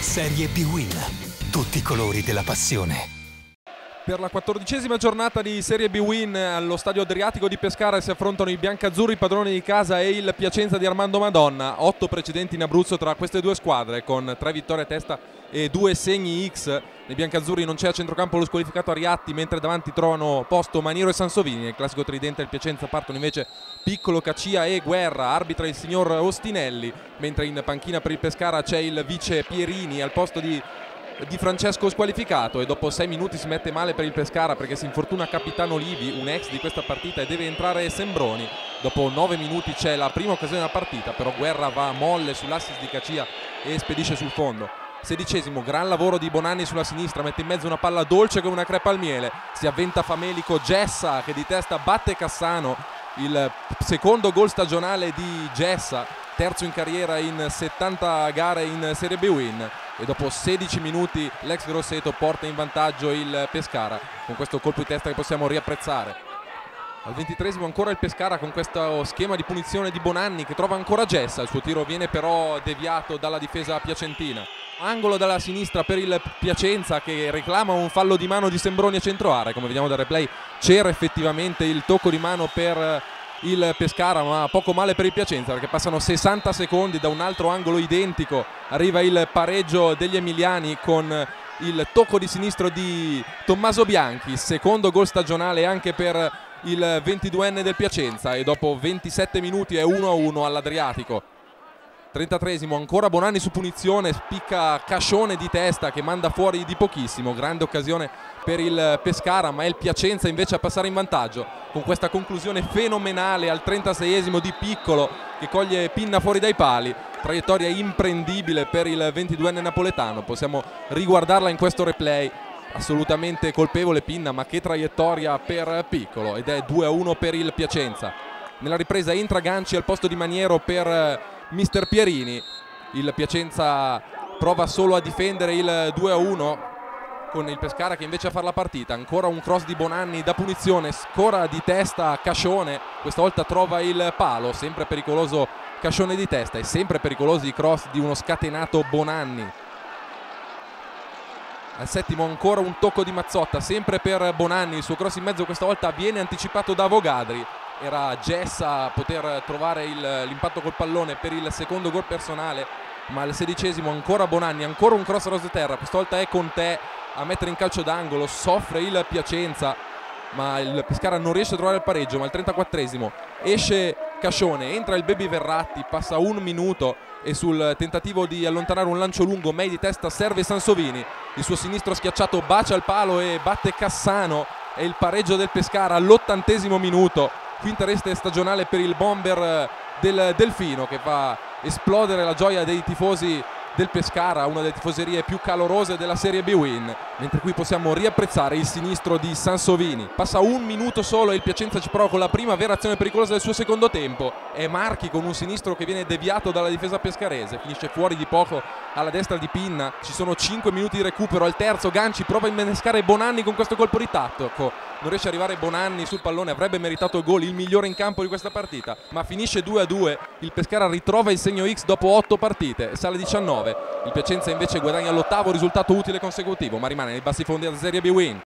Serie B-Win. Tutti i colori della passione. Per la quattordicesima giornata di Serie B-Win allo Stadio Adriatico di Pescara si affrontano i biancazzurri padroni di casa e il Piacenza di Armando Madonna. Otto precedenti in Abruzzo tra queste due squadre con tre vittorie a testa e due segni X. Nei biancazzurri non c'è a centrocampo lo squalificato Ariatti mentre davanti trovano posto Maniero e Sansovini. Nel classico tridente del Piacenza partono invece Piccolo, Cacia e Guerra. Arbitra il signor Ostinelli mentre in panchina per il Pescara c'è il vice Pierini al posto di di Francesco squalificato e dopo sei minuti si mette male per il Pescara perché si infortuna Capitano Livi, un ex di questa partita e deve entrare Sembroni. Dopo nove minuti c'è la prima occasione della partita, però Guerra va molle sull'assist di Cacia e spedisce sul fondo. Sedicesimo, gran lavoro di Bonanni sulla sinistra, mette in mezzo una palla dolce come una crepa al miele. Si avventa Famelico Gessa che di testa batte Cassano. Il secondo gol stagionale di Gessa, terzo in carriera in 70 gare in Serie B Win e dopo 16 minuti l'ex Grosseto porta in vantaggio il Pescara con questo colpo di testa che possiamo riapprezzare. Al ventitresimo ancora il Pescara con questo schema di punizione di Bonanni che trova ancora Gessa, il suo tiro viene però deviato dalla difesa piacentina. Angolo dalla sinistra per il Piacenza che reclama un fallo di mano di Sembroni a centro area, come vediamo dal replay c'era effettivamente il tocco di mano per il Pescara ma poco male per il Piacenza perché passano 60 secondi da un altro angolo identico. Arriva il pareggio degli emiliani con il tocco di sinistro di Tommaso Bianchi. Secondo gol stagionale anche per il 22enne del Piacenza e dopo 27 minuti è 1-1 all'Adriatico 33esimo ancora Bonanni su punizione spicca Cascione di testa che manda fuori di pochissimo grande occasione per il Pescara ma è il Piacenza invece a passare in vantaggio con questa conclusione fenomenale al 36esimo di Piccolo che coglie Pinna fuori dai pali traiettoria imprendibile per il 22enne napoletano possiamo riguardarla in questo replay assolutamente colpevole Pinna ma che traiettoria per Piccolo ed è 2-1 per il Piacenza. Nella ripresa entra Ganci al posto di Maniero per mister Pierini. Il Piacenza prova solo a difendere il 2-1 con il Pescara che invece a fare la partita. Ancora un cross di Bonanni da punizione, scora di testa Cascione, questa volta trova il palo, sempre pericoloso Cascione di testa e sempre pericolosi i cross di uno scatenato Bonanni. Al settimo ancora un tocco di Mazzotta, sempre per Bonanni, il suo cross in mezzo questa volta viene anticipato da Vogadri era Gessa a poter trovare l'impatto col pallone per il secondo gol personale ma al sedicesimo ancora Bonanni ancora un cross a Roseterra questa volta è con te a mettere in calcio d'angolo soffre il Piacenza ma il Pescara non riesce a trovare il pareggio ma al 34esimo esce Cascione entra il Baby Verratti passa un minuto e sul tentativo di allontanare un lancio lungo May di testa serve Sansovini il suo sinistro schiacciato bacia il palo e batte Cassano e il pareggio del Pescara all'ottantesimo minuto quinta rete stagionale per il bomber eh, del Delfino che fa esplodere la gioia dei tifosi del Pescara, una delle tifoserie più calorose della Serie B Win, mentre qui possiamo riapprezzare il sinistro di Sansovini. Passa un minuto solo e il Piacenza ci prova con la prima vera azione pericolosa del suo secondo tempo. È Marchi con un sinistro che viene deviato dalla difesa pescarese, finisce fuori di poco alla destra di Pinna. Ci sono 5 minuti di recupero al terzo, Ganci prova a innescare Bonanni con questo colpo di tacco. Non riesce ad arrivare Bonanni sul pallone, avrebbe meritato il gol, il migliore in campo di questa partita, ma finisce 2-2. Il Pescara ritrova il segno X dopo 8 partite, sale 19. Il Piacenza invece guadagna l'ottavo risultato utile consecutivo, ma rimane nei bassi fondi della Serie B Win.